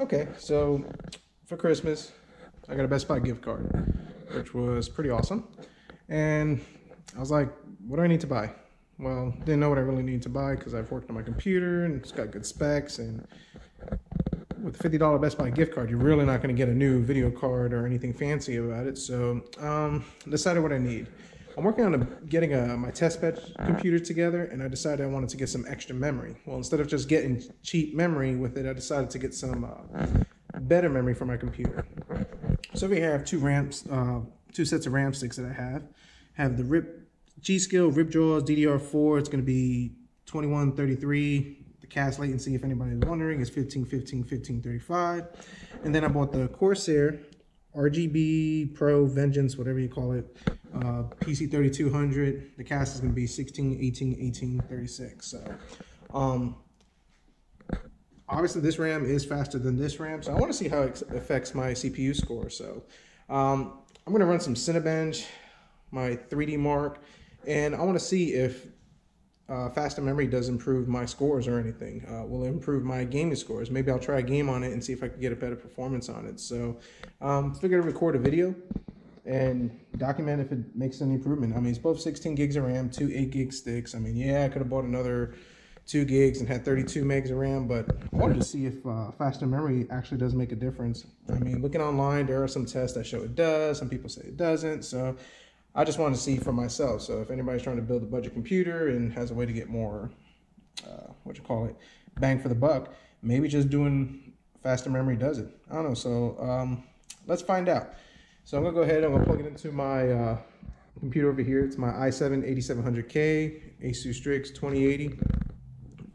Okay, so for Christmas, I got a Best Buy gift card, which was pretty awesome. And I was like, what do I need to buy? Well, didn't know what I really need to buy because I've worked on my computer and it's got good specs. And with a $50 Best Buy gift card, you're really not going to get a new video card or anything fancy about it. So um, decided what I need. I'm working on a, getting a, my test bed computer together, and I decided I wanted to get some extra memory. Well, instead of just getting cheap memory with it, I decided to get some uh, better memory for my computer. So we have two ramps, uh, two sets of RAM sticks that I have. Have the Rip G skill, RIP G.Skill Ripjaws DDR4. It's going to be 2133. The CAS latency, if anybody's wondering, is 1515 1535. And then I bought the Corsair RGB Pro Vengeance, whatever you call it, uh, PC 3200. The CAS is going to be 16, 18, 18, 36. So, um, obviously this RAM is faster than this RAM, so I want to see how it affects my CPU score. So, um, I'm going to run some Cinebench, my 3D Mark, and I want to see if uh, faster memory does improve my scores or anything. Uh, will improve my gaming scores. Maybe I'll try a game on it and see if I can get a better performance on it. So, um, figure to record a video and document if it makes any improvement. I mean, it's both 16 gigs of RAM, two 8 gig sticks. I mean, yeah, I could have bought another two gigs and had 32 megs of RAM, but I wanted to see if uh, faster memory actually does make a difference. I mean, looking online, there are some tests that show it does. Some people say it doesn't. So I just wanted to see for myself. So if anybody's trying to build a budget computer and has a way to get more, uh, what you call it, bang for the buck, maybe just doing faster memory does it. I don't know. So um, let's find out. So I'm gonna go ahead. And I'm gonna plug it into my uh, computer over here. It's my i7 8700K Asus Strix 2080,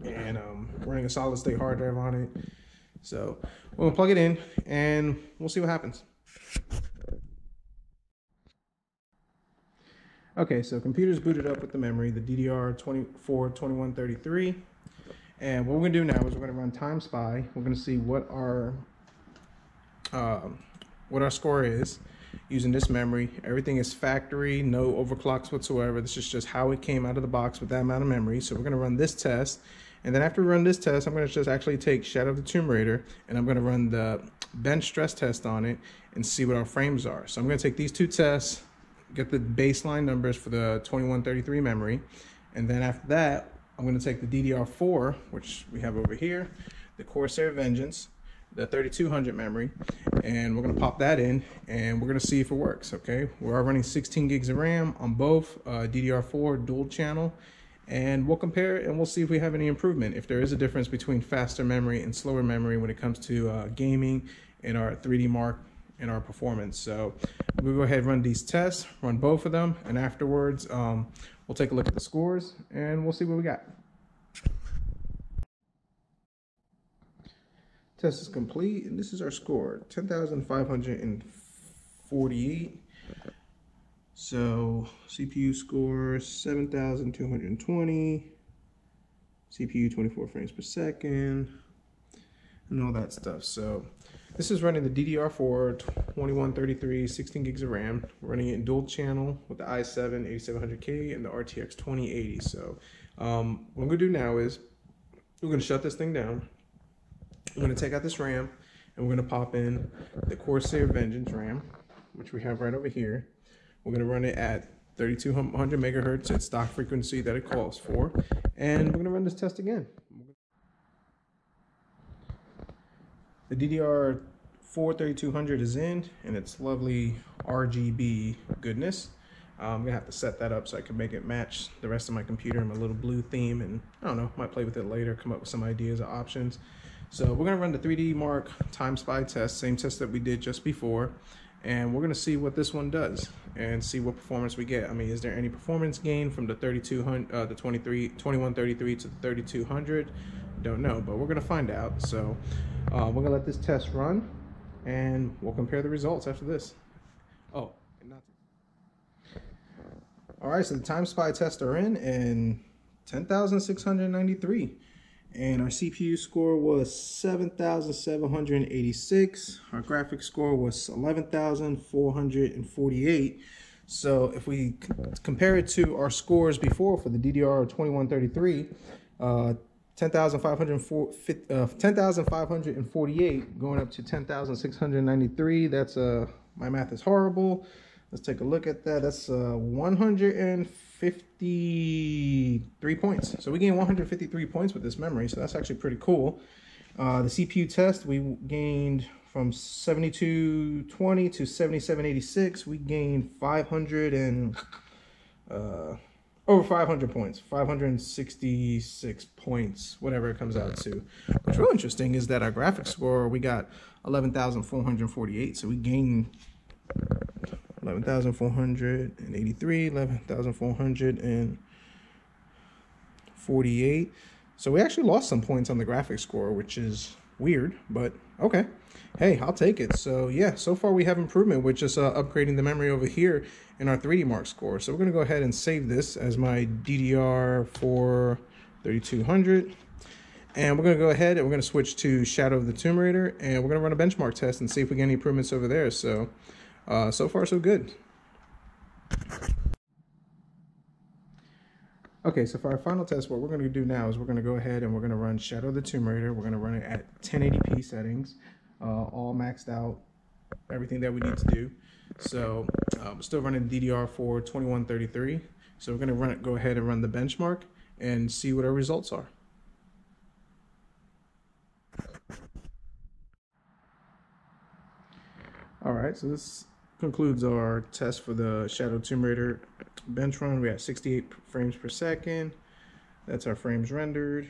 and um, running a solid state hard drive on it. So we're gonna plug it in, and we'll see what happens. Okay, so computer's booted up with the memory, the DDR242133. And what we're gonna do now is we're gonna run Time Spy. We're gonna see what our um, what our score is using this memory. Everything is factory, no overclocks whatsoever. This is just how it came out of the box with that amount of memory. So we're gonna run this test. And then after we run this test, I'm gonna just actually take Shadow of the Tomb Raider and I'm gonna run the bench stress test on it and see what our frames are. So I'm gonna take these two tests, get the baseline numbers for the 2133 memory. And then after that, I'm gonna take the DDR4, which we have over here, the Corsair Vengeance, the 3200 memory, and we're gonna pop that in and we're gonna see if it works, okay? We're running 16 gigs of RAM on both uh, DDR4 dual channel, and we'll compare and we'll see if we have any improvement, if there is a difference between faster memory and slower memory when it comes to uh, gaming in our 3D Mark in our performance. So we'll go ahead and run these tests, run both of them, and afterwards um, we'll take a look at the scores and we'll see what we got. Test is complete, and this is our score, 10,548. So CPU score, 7,220. CPU 24 frames per second, and all that stuff. So this is running the DDR4 2133 16 gigs of RAM, running it in dual channel with the i7 8700K and the RTX 2080. So um, what I'm gonna do now is we're gonna shut this thing down. I'm gonna take out this RAM and we're gonna pop in the Corsair Vengeance RAM, which we have right over here. We're gonna run it at 3200 megahertz at stock frequency that it calls for. And we're gonna run this test again. The DDR4 3200 is in and it's lovely RGB goodness. Um, I'm gonna have to set that up so I can make it match the rest of my computer and my little blue theme and I don't know, might play with it later, come up with some ideas or options. So we're gonna run the 3D Mark Time Spy test, same test that we did just before, and we're gonna see what this one does and see what performance we get. I mean, is there any performance gain from the 3200, uh, the 23, 2133 to the 3200? Don't know, but we're gonna find out. So uh, we're gonna let this test run and we'll compare the results after this. Oh, all right, so the Time Spy tests are in and 10,693. And our CPU score was 7,786. Our graphics score was 11,448. So if we compare it to our scores before for the DDR 2133, uh, 10,548 uh, 10, going up to 10,693. That's uh my math is horrible. Let's take a look at that. That's uh 153 points. So we gained 153 points with this memory. So that's actually pretty cool. Uh, the CPU test, we gained from 7220 to 7786. We gained 500 and uh, over 500 points, 566 points, whatever it comes out to. What's real interesting is that our graphics score, we got 11,448. So we gained 11,483, 11,448. So we actually lost some points on the graphics score, which is weird, but okay. Hey, I'll take it. So yeah, so far we have improvement with just uh, upgrading the memory over here in our 3D Mark score. So we're gonna go ahead and save this as my DDR4 3200. And we're gonna go ahead and we're gonna switch to Shadow of the Tomb Raider and we're gonna run a benchmark test and see if we get any improvements over there. So, uh, so far so good. Okay, so for our final test, what we're going to do now is we're going to go ahead and we're going to run Shadow the Tomb Raider. We're going to run it at 1080p settings, uh, all maxed out, everything that we need to do. So we're still running DDR4 2133. So we're going to run it, go ahead and run the benchmark and see what our results are. All right, so this concludes our test for the Shadow Tomb Raider bench run. We have 68 frames per second. That's our frames rendered.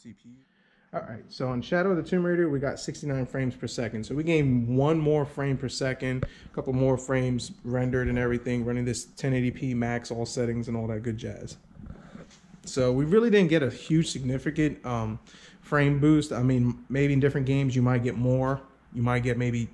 CPU. All right, so on Shadow of the Tomb Raider, we got 69 frames per second. So we gained one more frame per second, a couple more frames rendered and everything, running this 1080p max, all settings and all that good jazz. So we really didn't get a huge significant um, frame boost. I mean, maybe in different games you might get more. You might get maybe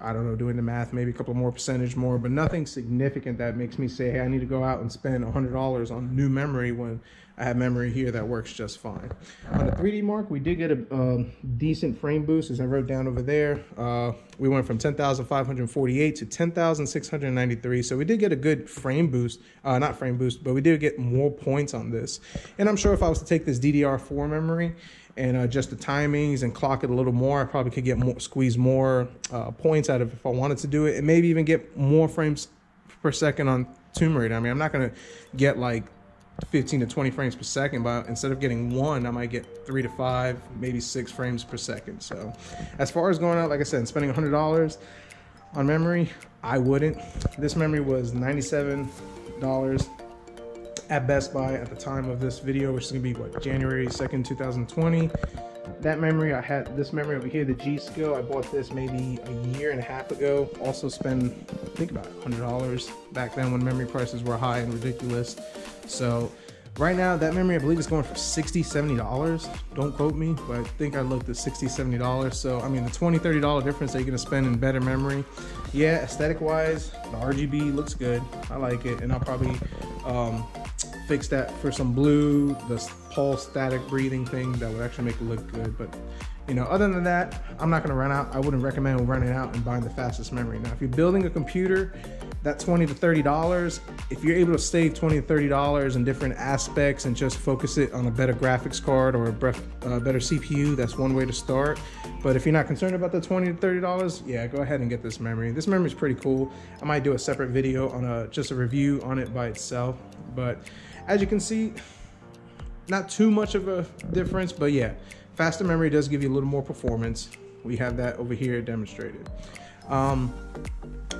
I don't know, doing the math, maybe a couple more percentage more, but nothing significant that makes me say, hey, I need to go out and spend $100 on new memory when I have memory here that works just fine. On the 3D Mark, we did get a um, decent frame boost, as I wrote down over there. Uh, we went from 10,548 to 10,693, so we did get a good frame boost, uh, not frame boost, but we did get more points on this. And I'm sure if I was to take this DDR4 memory and adjust the timings and clock it a little more. I probably could get more, squeeze more uh, points out of it if I wanted to do it, and maybe even get more frames per second on Tomb Raider. I mean, I'm not gonna get like 15 to 20 frames per second, but instead of getting one, I might get three to five, maybe six frames per second. So, as far as going out, like I said, spending $100 on memory, I wouldn't. This memory was $97 at Best Buy at the time of this video, which is gonna be what, January 2nd, 2020. That memory, I had this memory over here, the G Skill. I bought this maybe a year and a half ago. Also spent, I think about $100 back then when memory prices were high and ridiculous. So right now that memory I believe is going for $60, 70 dollars don't quote me but I think I looked at $60, 70 dollars so I mean the $20, 30 dollar difference that you're gonna spend in better memory yeah aesthetic wise the RGB looks good I like it and I'll probably um, fix that for some blue, the pulse static breathing thing that would actually make it look good. But you know, other than that, I'm not gonna run out. I wouldn't recommend running out and buying the fastest memory. Now, if you're building a computer, that 20 to 30 dollars, if you're able to save 20 to 30 dollars in different aspects and just focus it on a better graphics card or a uh, better CPU, that's one way to start. But if you're not concerned about the 20 to 30 dollars, yeah, go ahead and get this memory. This memory is pretty cool. I might do a separate video on a just a review on it by itself, but as you can see, not too much of a difference, but yeah, faster memory does give you a little more performance. We have that over here demonstrated. Um,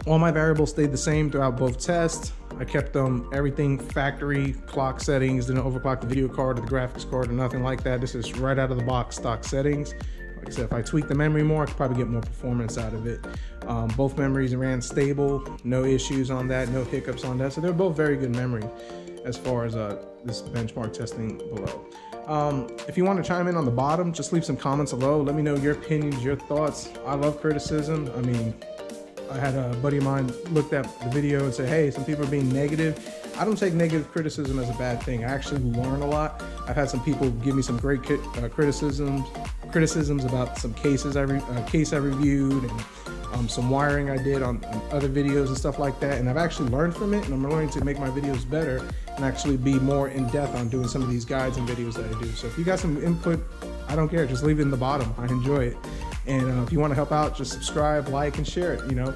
all my variables stayed the same throughout both tests. I kept them everything factory clock settings, didn't overclock the video card or the graphics card or nothing like that. This is right out of the box stock settings. Like I said, if I tweak the memory more, I could probably get more performance out of it. Um, both memories ran stable, no issues on that, no hiccups on that. So they're both very good memory as far as uh, this benchmark testing below. Um, if you want to chime in on the bottom, just leave some comments below. Let me know your opinions, your thoughts. I love criticism. I mean, I had a buddy of mine looked at the video and said, hey, some people are being negative. I don't take negative criticism as a bad thing. I actually learn a lot. I've had some people give me some great uh, criticisms, criticisms about some cases I uh, case I reviewed and um, some wiring I did on, on, other videos and stuff like that. And I've actually learned from it and I'm learning to make my videos better and actually be more in depth on doing some of these guides and videos that I do. So if you got some input, I don't care, just leave it in the bottom. I enjoy it. And uh, if you want to help out, just subscribe, like, and share it. You know,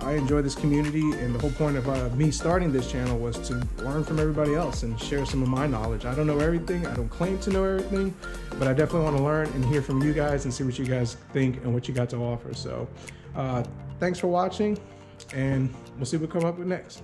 I enjoy this community, and the whole point of uh, me starting this channel was to learn from everybody else and share some of my knowledge. I don't know everything. I don't claim to know everything, but I definitely want to learn and hear from you guys and see what you guys think and what you got to offer. So, uh, thanks for watching, and we'll see what we come up with next.